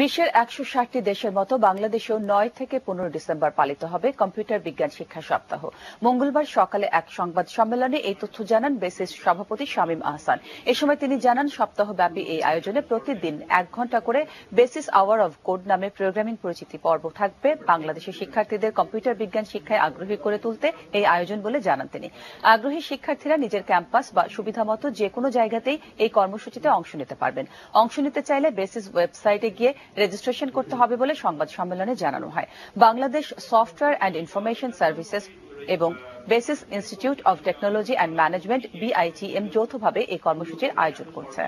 বিশ্বের একশো ষাটটি দেশের মতো বাংলাদেশেও নয় থেকে পনেরো ডিসেম্বর পালিত হবে কম্পিউটার বিজ্ঞান শিক্ষা সপ্তাহ। মঙ্গলবার সকালে এক সংবাদ সম্মেলনে এই তথ্য জানান বেসিস সভাপতি শামীম আহসান। এ সময় তিনি জানান, সপ্তাহব্যাপী এই আয়োজনে প্রতিদিন এক ঘণ্টা করে বেসিস আওয়ার অব কোড নামে প্রোগ্রামিং পরিচিতি পর্ব থাকবে। বাংলাদেশের শিক্ষার্থীদের কম্পিউটার বিজ্ঞান শিক্ষায় আগ্রহী করে তুলতে এই আয়োজন বলে জানান তিনি। আগ্রহী শিক্ষার্থীরা নিজের ক্যাম্পাস বা সুবিধামতো যে কোনো জায়গাতেই এই কর্মসূচিতে অংশ নিতে পারবেন। অংশ নিতে চাইলে বেসিস ওয়েবসাইটে গিয়ে রেজিস্ট্রেশন করতে হবে বলে সংবাদ সম্মেলনে জানানো হয়। Bangladesh software and information services এবং basis institute of technology and management, BITM, যৌথভাবে এই কর্মসূচির আয়োজন করছে।